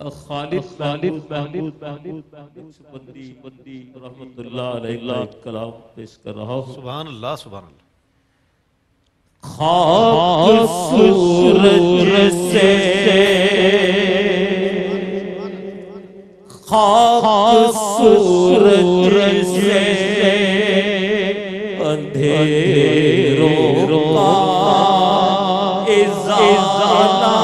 خالد خالد بندی رحمت اللہ علیہ کلام پیش کر رہا ہوں۔ سبحان اللہ سبحان اللہ۔ خاک سورج سے خاک سورج سے اندھیروں کا ازالہ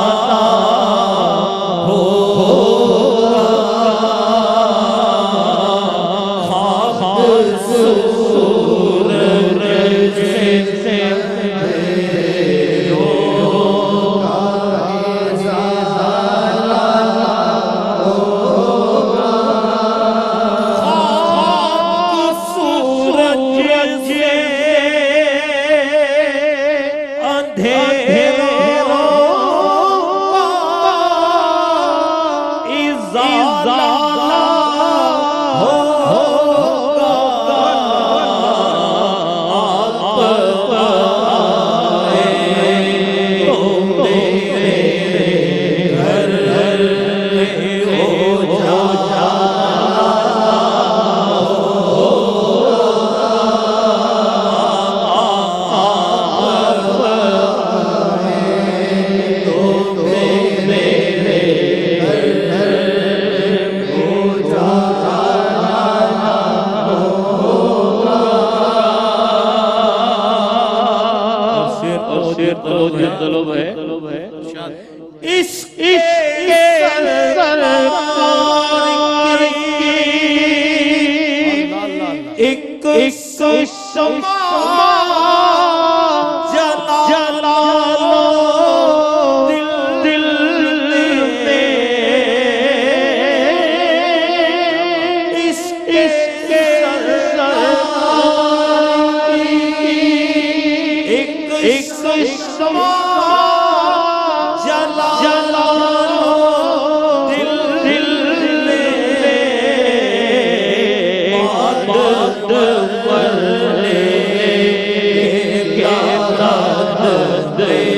the day.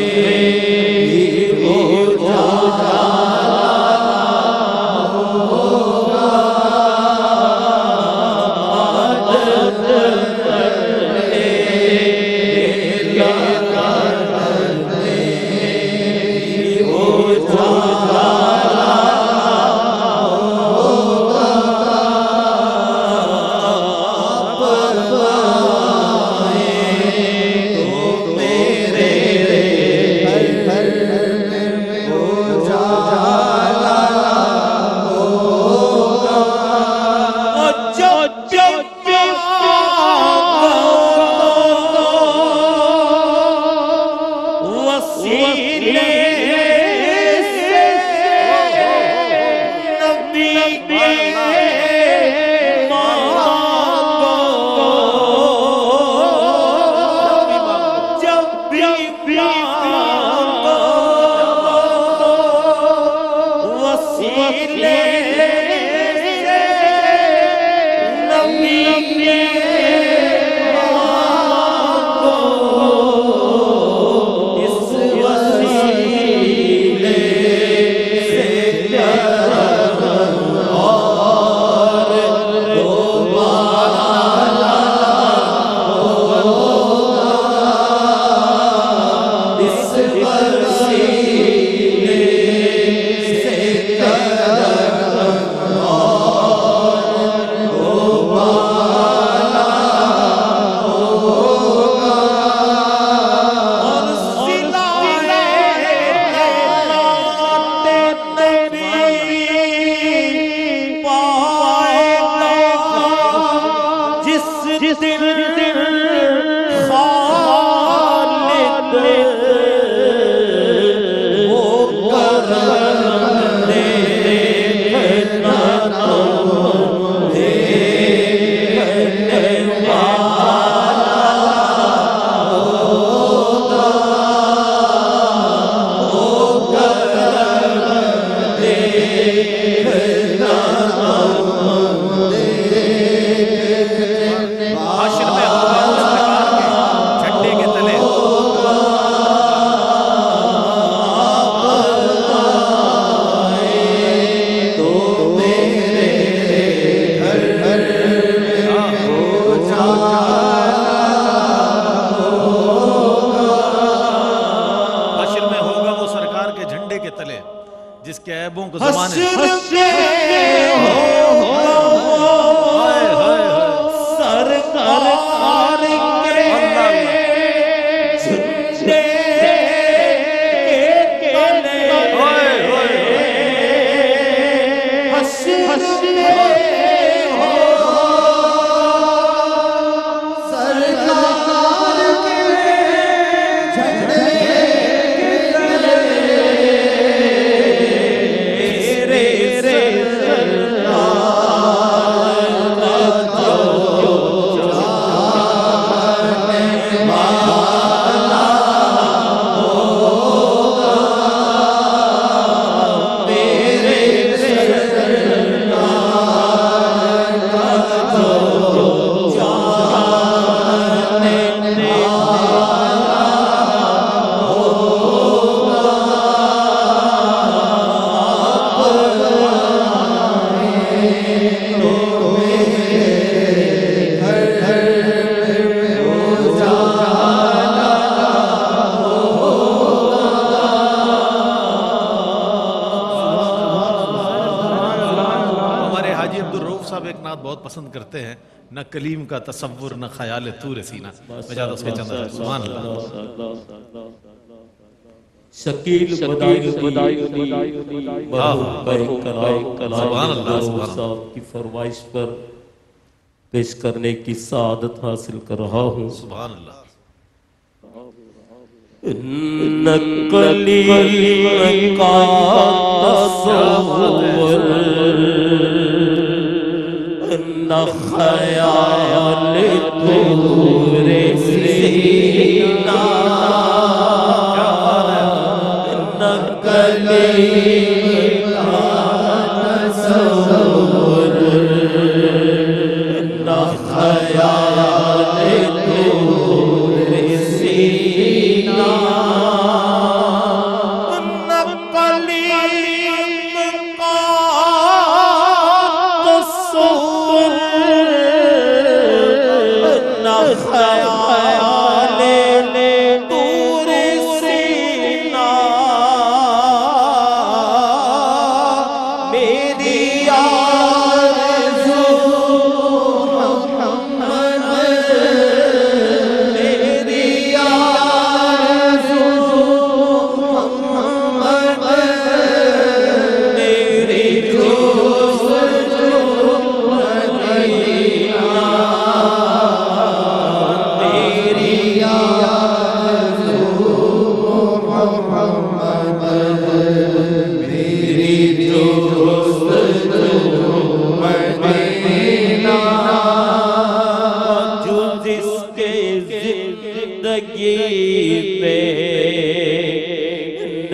تلے جس کے عیبوں کو زمانے پسند کرتے ہیں نہ کلیم کا تصور نہ خیال تور سینہ۔ بجاد اس کے چند ہے سبحان اللہ۔ شکیل بدائی بدائی سبحان اللہ، سبحان اللہ۔ صاحب کی فرمائش پر پیش کرنے کی سعادت حاصل کر رہا ہوں۔ سبحان اللہ۔ نقلی کا تصور نہ خیال تو رسی نہ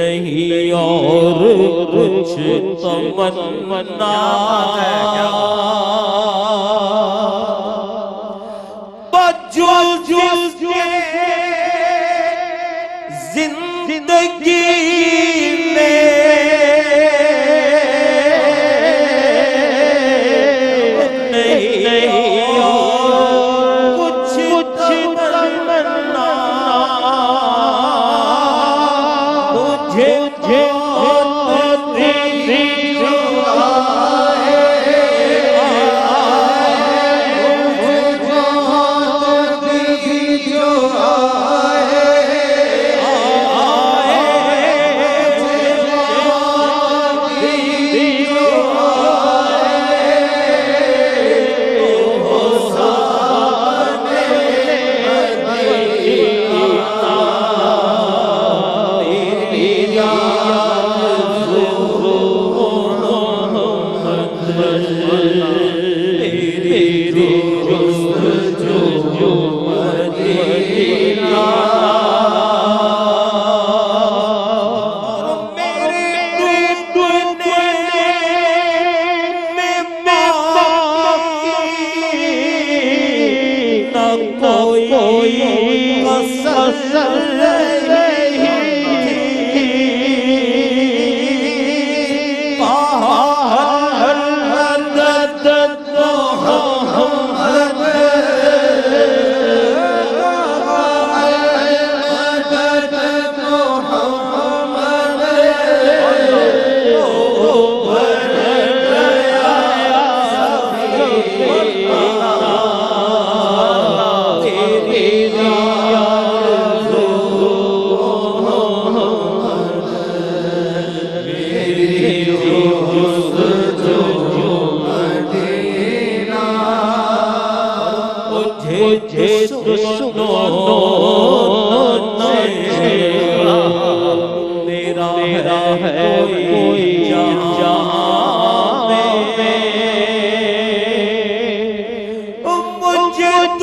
نہیں اور کچھ تمنا ہے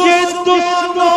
Jesus, é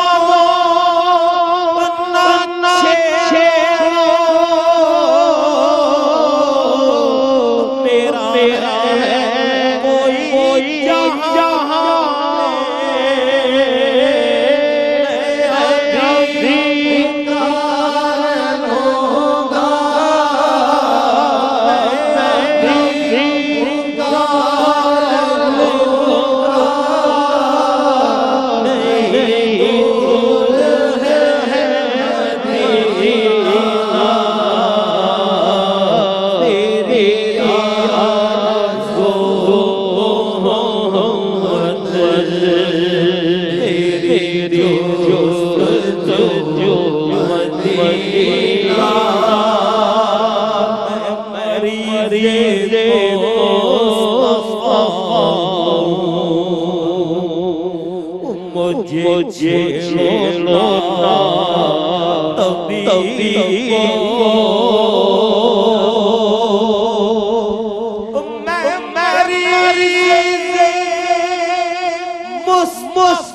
você!